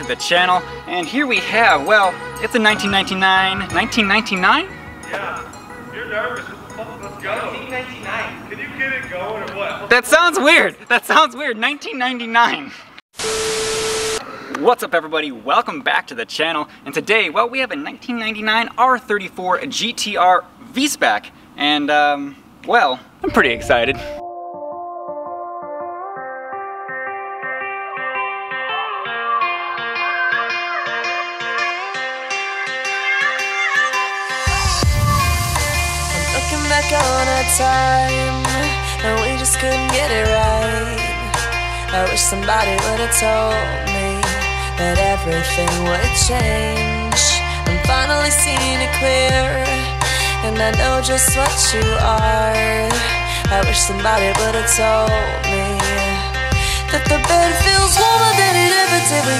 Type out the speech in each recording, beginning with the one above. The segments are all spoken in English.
everybody? Welcome back to the channel. And here we have, well, it's a 1999, 1999? Yeah. You're nervous. Let's go. 1999. Can you get it going or what? That sounds weird. That sounds weird. 1999. What's up everybody? Welcome back to the channel. And today, well, we have a 1999 R34 GTR V-Spec. And, um, well, I'm pretty excited. On a time and we just couldn't get it right. I wish somebody would have told me that everything would change. I'm finally seeing it clear, and I know just what you are. I wish somebody would have told me that the bed feels warmer than it ever did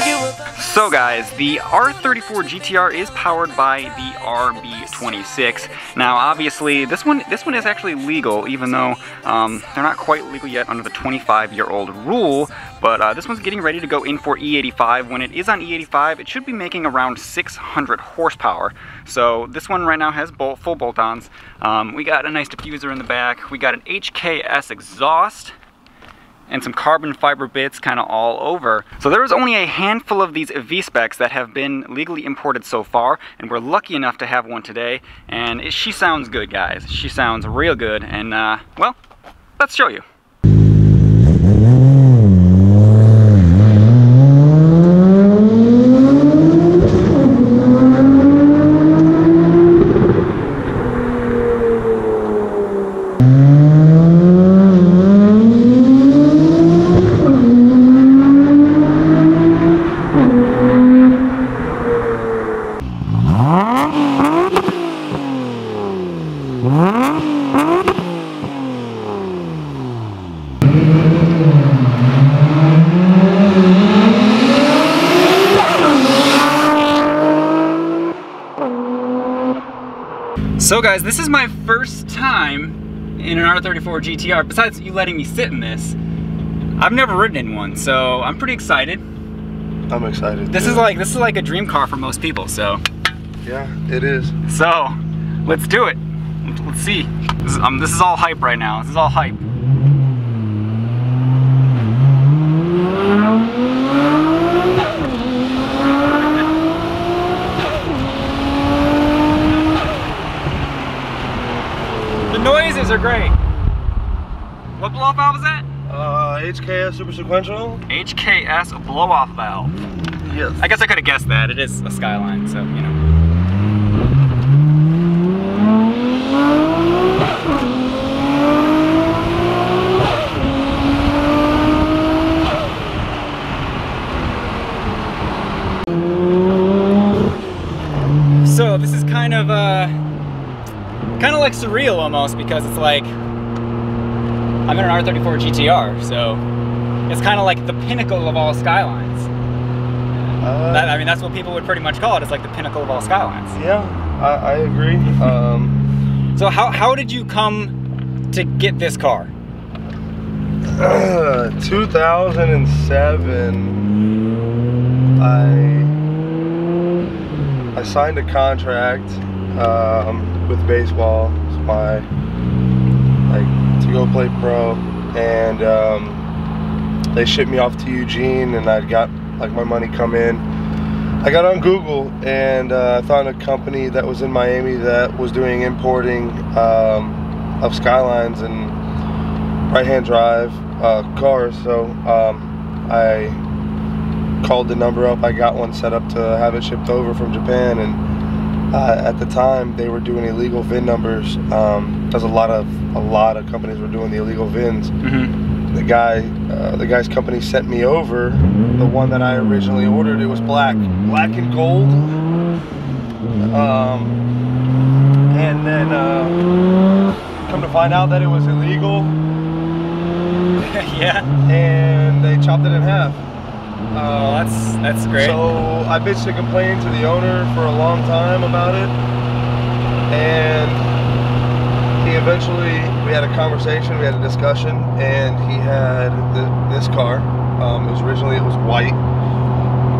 So guys, the R34 GTR is powered by the RB26. Now obviously this one this one is actually legal even though um, they're not quite legal yet under the 25 year old rule but uh, this one's getting ready to go in for E85. When it is on E85 it should be making around 600 horsepower. So this one right now has bolt, full bolt-ons. Um, we got a nice diffuser in the back. We got an HKS exhaust and some carbon fiber bits kind of all over. So there is only a handful of these V-Specs that have been legally imported so far, and we're lucky enough to have one today, and it, she sounds good, guys. She sounds real good, and uh, well, let's show you. So guys, this is my first time in an R34 GTR, besides you letting me sit in this. I've never ridden in one, so I'm pretty excited. I'm excited. This is like this is like a dream car for most people, so Yeah, it is. So, let's do it. Let's see. This is, um, this is all hype right now. This is all hype. Are great. What blow-off valve is that? Uh, HKS Super Sequential? HKS blow-off valve. Yes. I guess I could have guessed that. It is a Skyline, so, you know. So this is kind of uh kind of like surreal almost because it's like I'm in an R34 GTR, so it's kind of like the pinnacle of all skylines. Uh, That, I mean, that's what people would pretty much call it. It's like the pinnacle of all skylines. yeah, I, I agree. Um, So how, how did you come to get this car? 2007, I I signed a contract um, with baseball. It's my like to go play pro, and um, they shipped me off to Eugene, and I got like my money come in. I got on Google and uh, I found a company that was in Miami that was doing importing um, of Skylines and right-hand drive uh, cars. So um, I called the number up. I got one set up to have it shipped over from Japan, and uh, at the time they were doing illegal VIN numbers. Um, There's a lot of a lot of companies were doing the illegal VINs. Mm-hmm. The guy, uh, the guy's company sent me over the one that I originally ordered. It was black, black and gold. Um, and then uh, come to find out that it was illegal, yeah. and they chopped it in half. Oh, that's that's great. So I bitched and complained to the owner for a long time about it, and he eventually we had a conversation, we had a discussion, and he had the, this car. Um, it was originally it was white,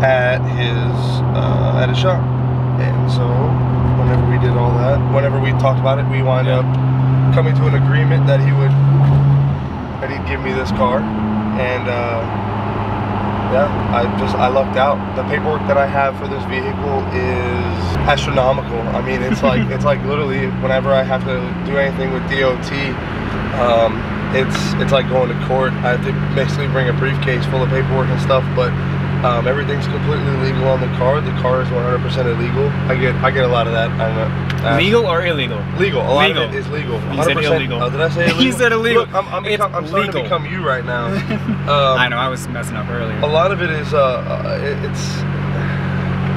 at his uh, at his shop. And so whenever we did all that, whenever we talked about it, we wind up coming to an agreement that he would that he'd give me this car. And uh, yeah, I just I lucked out. The paperwork that I have for this vehicle is astronomical. I mean, it's like it's like literally whenever I have to do anything with DOT, um, it's it's like going to court. I have to basically bring a briefcase full of paperwork and stuff, but um, everything's completely legal on the car. The car is 100% illegal. I get I get a lot of that. I know. legal or illegal? Legal. A lot legal. of it is legal. 100%. You said illegal. Oh, did I say illegal? you said illegal. Look, I'm, I'm, become, I'm starting legal. to become you right now. Um, I know. I was messing up earlier. a lot of it is uh, uh, it, it's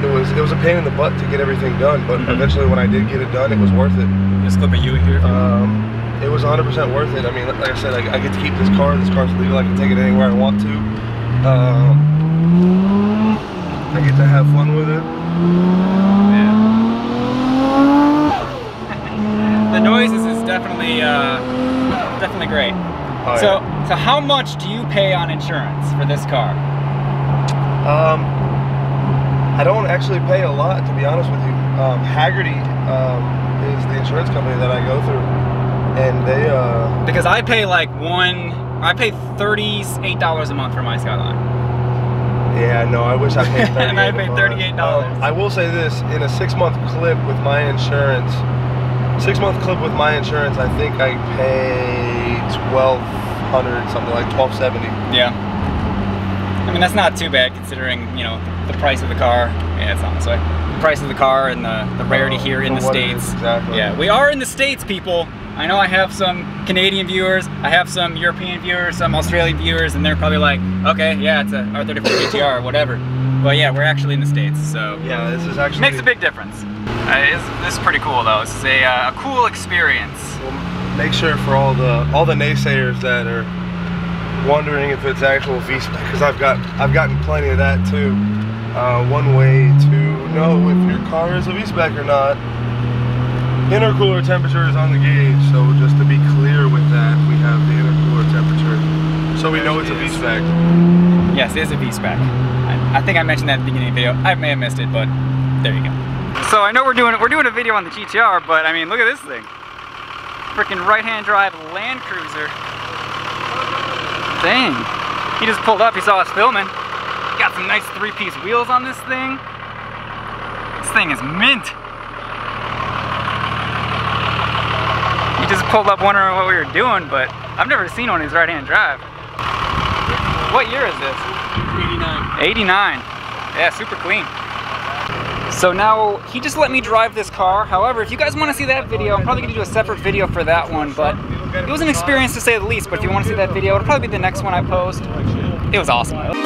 it was it was a pain in the butt to get everything done, but Mhm. eventually when I did get it done, it was worth it. Just clip you here. Um, it was 100% worth it. I mean, like I said, I, I get to keep this car. This car's legal. I can take it anywhere I want to. Um, I get to have fun with it. Yeah. the noises is definitely uh, definitely great. Oh, so so how much do you pay on insurance for this car? Um, I don't actually pay a lot, to be honest with you. Um, Hagerty um, is the insurance company that I go through, and they uh, Because I pay like one. I pay thirty-eight dollars a month for my Skyline. Yeah, no, I wish I paid $38. And I paid $38. Um, I will say this, in a six month clip with my insurance, six month clip with my insurance, I think I pay 1200 something like 1270 Yeah. I mean that's not too bad considering you know the price of the car. Yeah, it's on this way. The price of the car and the, the rarity here in the states. exactly. Yeah, we are in the states, people. I know I have some Canadian viewers, I have some European viewers, some Australian viewers, and they're probably like, okay, yeah, it's a R34 GTR or whatever. But yeah, we're actually in the states, so Yeah, this is actually makes a big difference. Uh, this is pretty cool though. This is a, uh, a cool experience. Well, make sure for all the all the naysayers that are wondering if it's actual V-spec, because I've got I've gotten plenty of that too. Uh, one way to know if your car is a V-spec or not, intercooler temperature is on the gauge. So just to be clear with that, we have the intercooler temperature, so we know it's a V-spec. Yes, it is a V-spec. I, I think I mentioned that at the beginning of the video. I may have missed it, but there you go. So I know we're doing we're doing a video on the GTR, but I mean, look at this thing. Freaking right-hand drive Land Cruiser. Dang. He just pulled up. He saw us filming. Got some nice three-piece wheels on this thing. This thing is mint. He just pulled up wondering what we were doing, but I've never seen one of these right-hand drive. What year is this? 89. 89. Yeah, super clean. So now, he just let me drive this car. However, if you guys want to see that video, I'm probably going to do a separate video for that one, but it was an experience to say the least. But if you want to see that video, it'll probably be the next one I post. It was awesome.